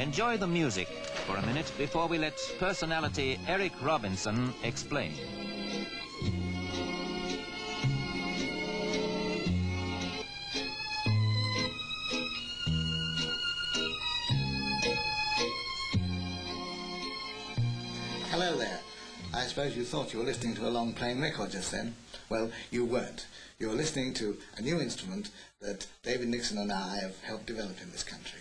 Enjoy the music for a minute before we let personality Eric Robinson explain. Hello there. I suppose you thought you were listening to a long playing record just then. Well, you weren't. You were listening to a new instrument that David Nixon and I have helped develop in this country.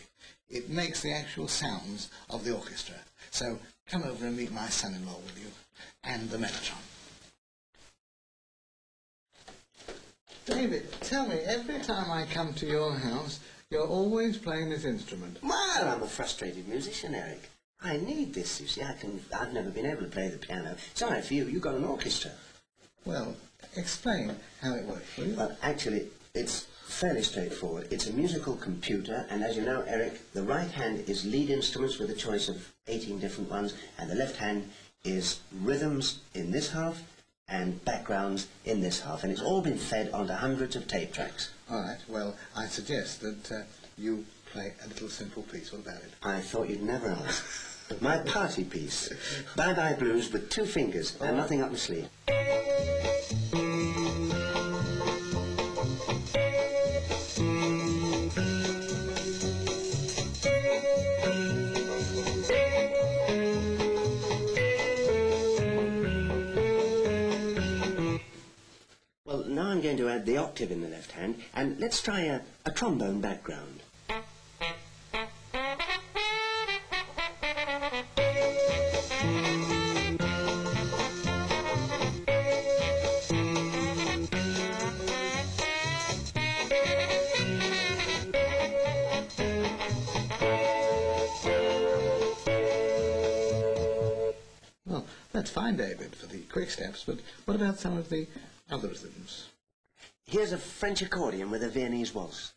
It makes the actual sounds of the orchestra. So come over and meet my son-in-law, will you? And the mellotron. David, tell me, every time I come to your house, you're always playing this instrument. Well, I'm a frustrated musician, Eric. I need this, you see. I can, I've never been able to play the piano. Right for you. You've got an orchestra. Well, explain how it works, will you? Well, actually, it's fairly straightforward. It's a musical computer, and as you know, Eric, the right hand is lead instruments with a choice of 18 different ones, and the left hand is rhythms in this half and backgrounds in this half, and it's all been fed onto hundreds of tape tracks. All right, well, I suggest that uh, you play a little simple piece. What about it? I thought you'd never ask. My party piece. Bye Bye Blues with two fingers and nothing up my sleeve. I'm going to add the octave in the left hand, and let's try a, a trombone background. Well, that's fine, David, for the quick steps, but what about some of the other rhythms? Here's a French accordion with a Viennese waltz.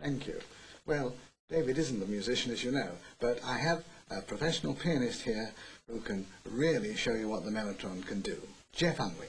Thank you. Well, David isn't a musician, as you know, but I have a professional pianist here who can really show you what the mellotron can do. Jeff Unwin.